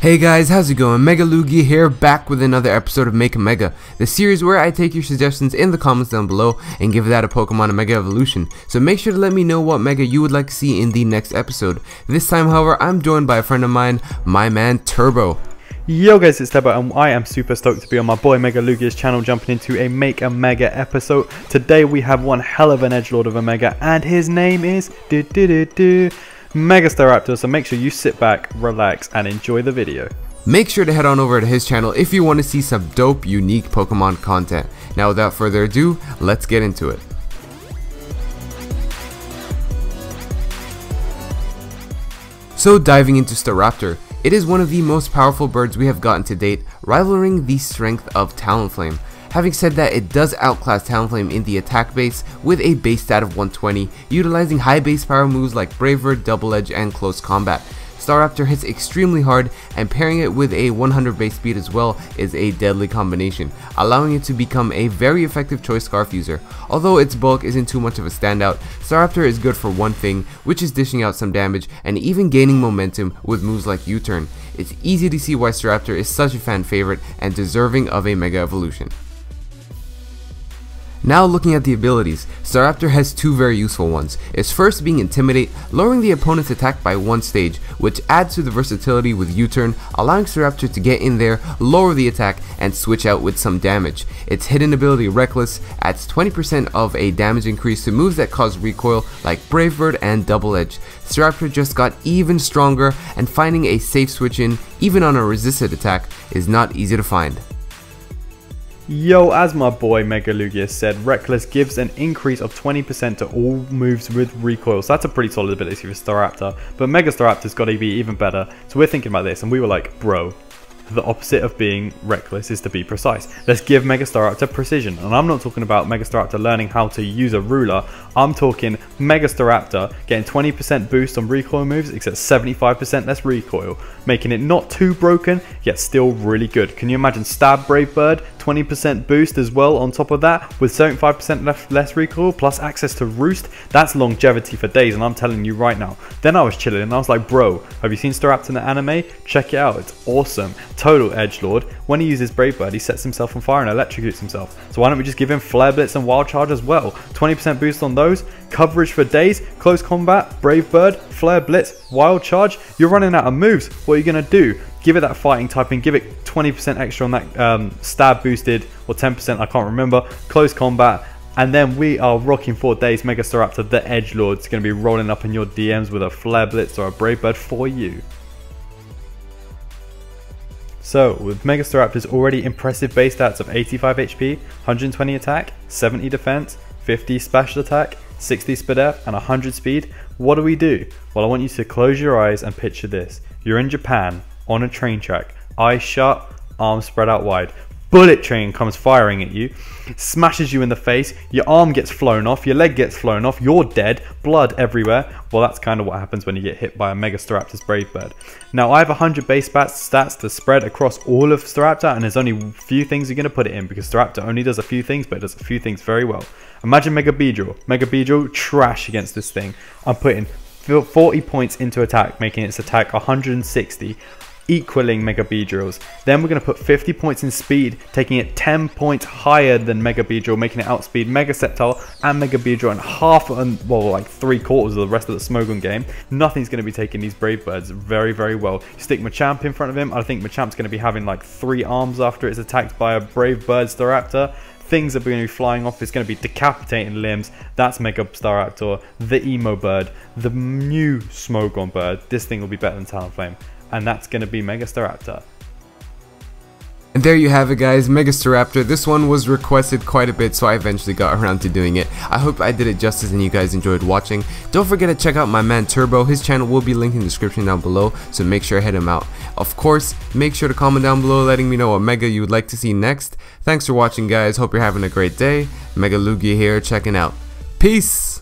Hey guys, how's it going? Mega Lugia here, back with another episode of Make a Mega, the series where I take your suggestions in the comments down below and give that a Pokemon a Mega Evolution. So make sure to let me know what Mega you would like to see in the next episode. This time, however, I'm joined by a friend of mine, my man Turbo. Yo guys, it's Turbo and I am super stoked to be on my boy Mega Lugia's channel jumping into a Make a Mega episode. Today we have one hell of an edgelord of a Mega and his name is Megastaraptor, so make sure you sit back, relax, and enjoy the video. Make sure to head on over to his channel if you want to see some dope, unique Pokemon content. Now without further ado, let's get into it. So diving into Staraptor, it is one of the most powerful birds we have gotten to date, rivaling the strength of Talonflame. Having said that, it does outclass Talonflame in the attack base with a base stat of 120, utilizing high base power moves like Brave Bird, Double Edge, and Close Combat. Staraptor hits extremely hard and pairing it with a 100 base speed as well is a deadly combination, allowing it to become a very effective choice scarf user. Although its bulk isn't too much of a standout, Staraptor is good for one thing, which is dishing out some damage and even gaining momentum with moves like U-turn. It's easy to see why Staraptor is such a fan favorite and deserving of a Mega Evolution. Now looking at the abilities, Staraptor has two very useful ones. Its first being Intimidate, lowering the opponent's attack by one stage, which adds to the versatility with U-turn, allowing Staraptor to get in there, lower the attack, and switch out with some damage. Its hidden ability Reckless adds 20% of a damage increase to moves that cause recoil like Brave Bird and Double Edge. Staraptor just got even stronger and finding a safe switch in, even on a resisted attack, is not easy to find. Yo, as my boy Mega said, Reckless gives an increase of 20% to all moves with recoil, so that's a pretty solid ability for Staraptor, but Mega Staraptor's got to be even better, so we're thinking about this, and we were like, bro, the opposite of being reckless is to be precise. Let's give Megastaraptor precision. And I'm not talking about Megastaraptor learning how to use a ruler. I'm talking Megastaraptor getting 20% boost on recoil moves except 75% less recoil, making it not too broken yet still really good. Can you imagine Stab Brave Bird 20% boost as well on top of that with 75% less, less recoil plus access to Roost? That's longevity for days and I'm telling you right now. Then I was chilling and I was like, bro, have you seen Staraptor in the anime? Check it out, it's awesome total edge lord. When he uses Brave Bird, he sets himself on fire and electrocutes himself. So why don't we just give him Flare Blitz and Wild Charge as well? 20% boost on those, coverage for days, close combat, Brave Bird, Flare Blitz, Wild Charge. You're running out of moves. What are you to do? Give it that fighting typing, give it 20% extra on that um, stab boosted or 10%, I can't remember, close combat. And then we are rocking for days Mega Staraptor, the Edge Lord. It's going to be rolling up in your DMs with a Flare Blitz or a Brave Bird for you. So, with Megastaraptor's already impressive base stats of 85 HP, 120 attack, 70 defense, 50 special attack, 60 speed F, and 100 speed, what do we do? Well, I want you to close your eyes and picture this. You're in Japan, on a train track, eyes shut, arms spread out wide bullet train comes firing at you, smashes you in the face, your arm gets flown off, your leg gets flown off, you're dead, blood everywhere. Well, that's kind of what happens when you get hit by a Mega Staraptor's Brave Bird. Now, I have 100 base stats to spread across all of Staraptor, and there's only a few things you're going to put it in because Staraptor only does a few things, but it does a few things very well. Imagine Mega Beedrill. Mega Beedrill, trash against this thing. I'm putting 40 points into attack, making its attack 160 equaling Mega Beedrills. Then we're going to put 50 points in speed, taking it 10 points higher than Mega Beedrill, making it outspeed Mega Sceptile and Mega Beedrill and half, and well, like three quarters of the rest of the Smogon game. Nothing's going to be taking these Brave Birds very, very well. Stick Machamp in front of him, I think Machamp's going to be having like three arms after it's attacked by a Brave Bird Staraptor things are going to be flying off. It's going to be decapitating limbs. That's Mega Staraptor, the Emo Bird, the new Smogon Bird. This thing will be better than Talonflame and that's going to be Megastaraptor. And there you have it guys, Megastaraptor. This one was requested quite a bit so I eventually got around to doing it. I hope I did it justice and you guys enjoyed watching. Don't forget to check out my man Turbo, his channel will be linked in the description down below so make sure to head him out. Of course, make sure to comment down below letting me know what Mega you would like to see next. Thanks for watching guys, hope you're having a great day. Mega Lugia here checking out. Peace!